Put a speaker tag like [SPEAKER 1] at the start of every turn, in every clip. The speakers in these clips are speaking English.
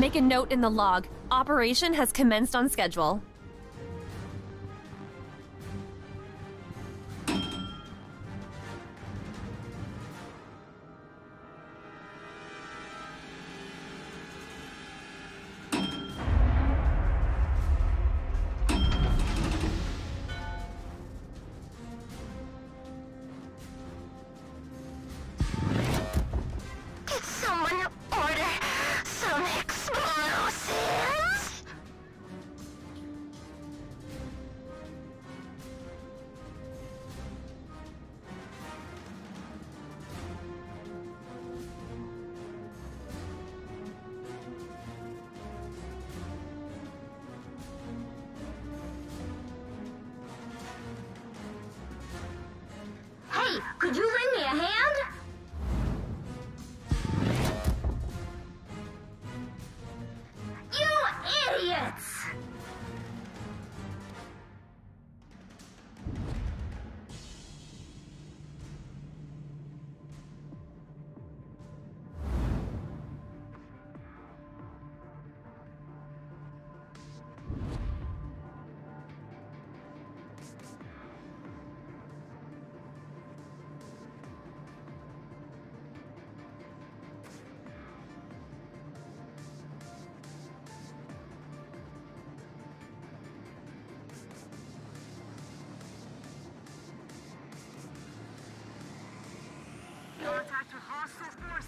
[SPEAKER 1] Make a note in the log. Operation has commenced on schedule.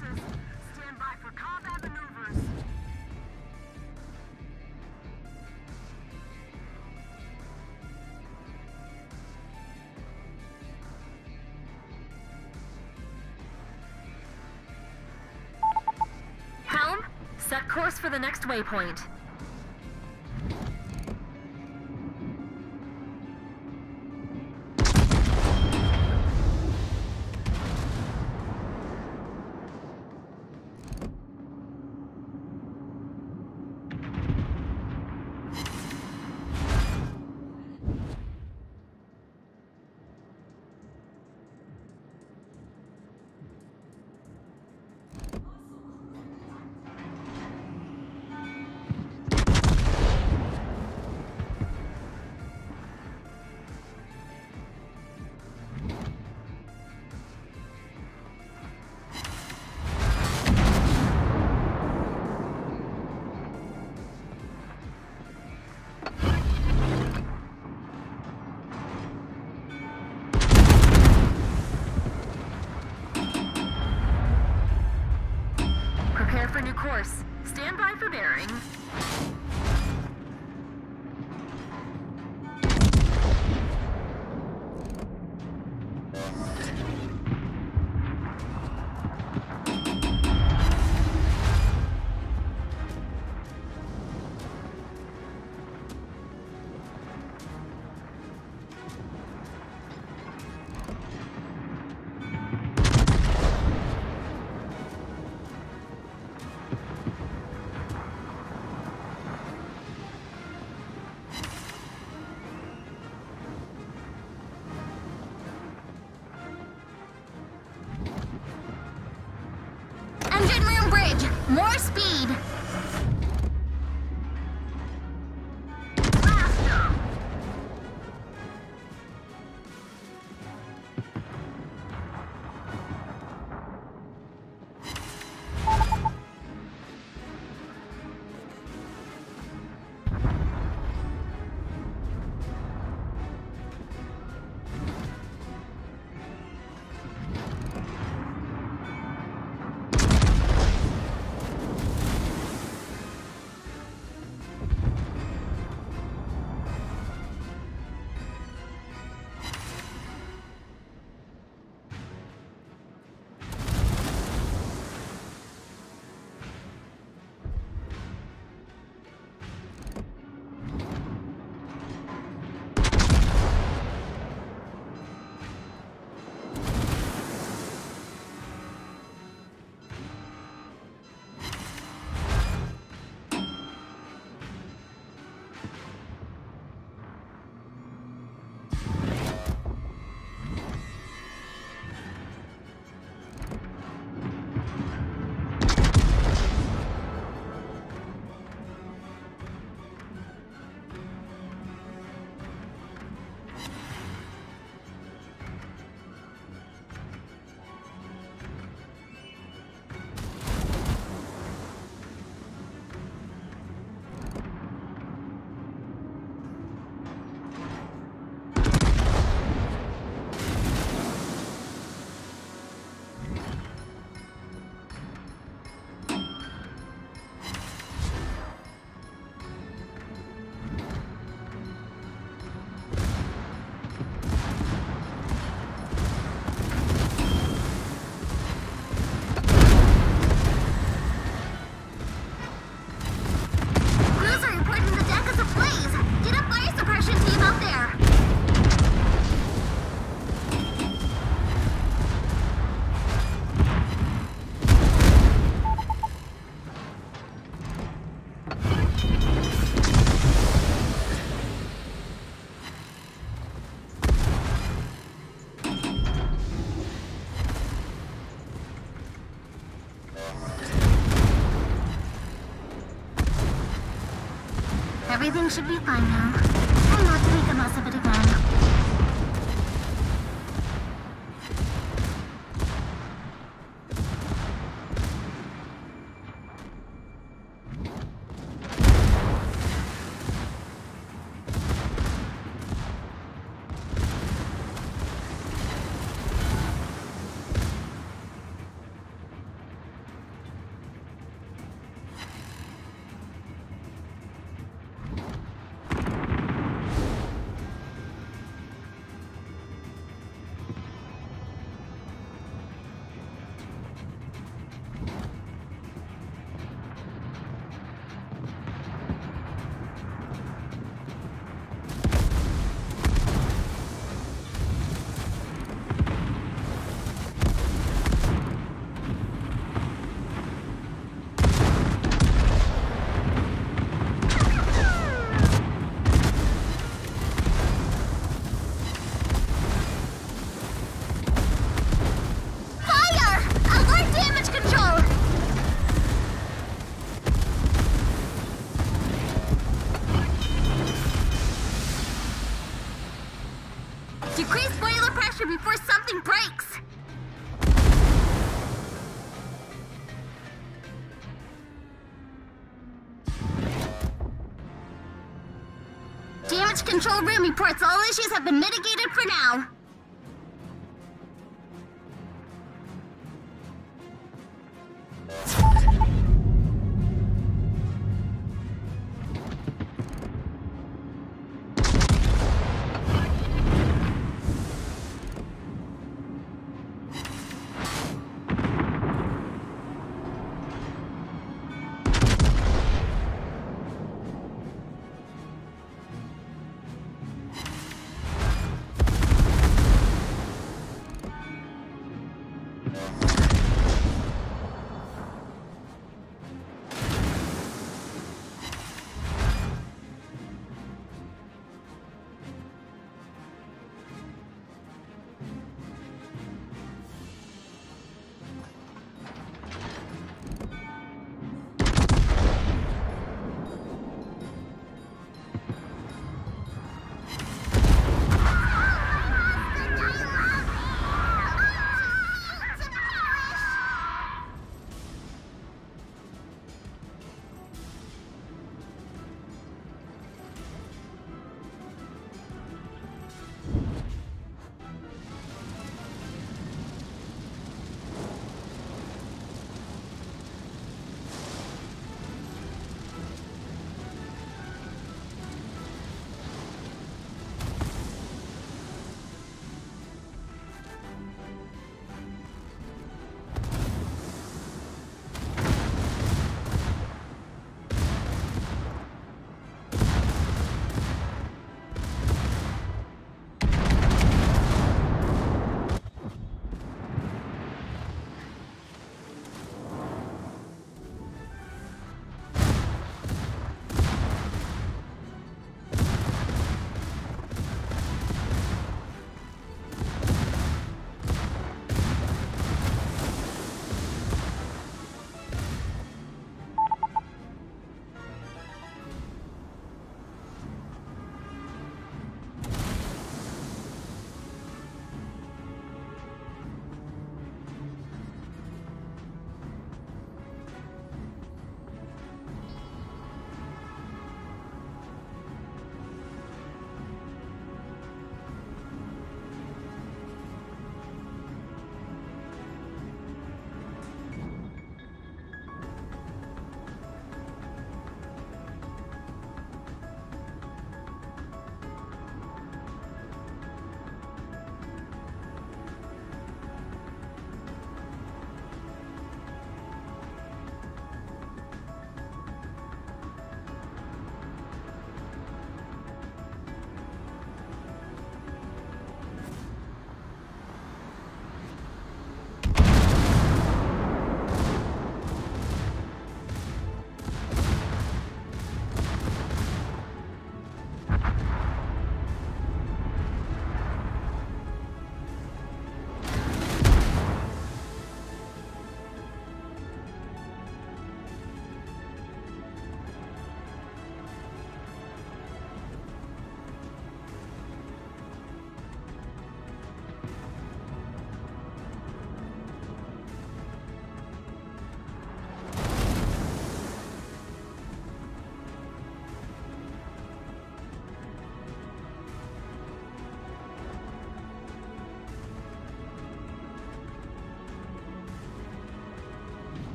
[SPEAKER 2] Hostile. Stand by for combat maneuvers.
[SPEAKER 1] Helm, set course for the next waypoint. Stand 认识绿板娘。Before something breaks! Damage control room reports all issues have been mitigated for now.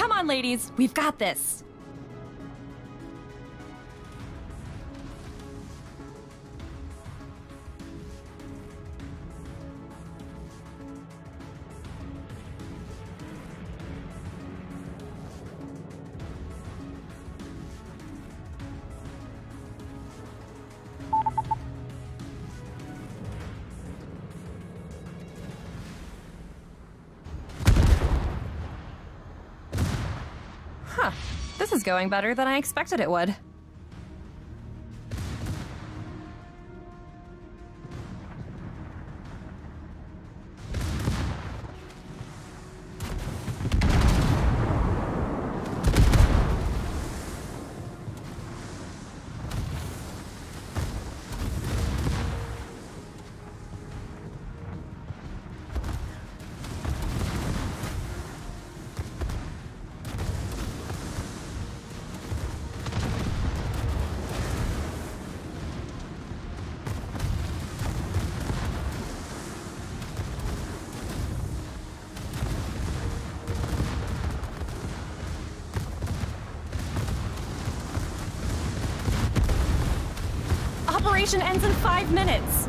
[SPEAKER 2] Come on, ladies, we've got this! Huh. This is going better than I expected it would. Operation ends in five minutes.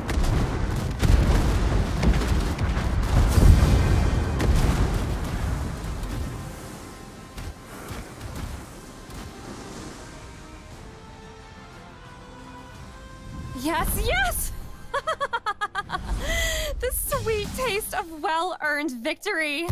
[SPEAKER 2] Yes, yes! the sweet taste of well earned victory.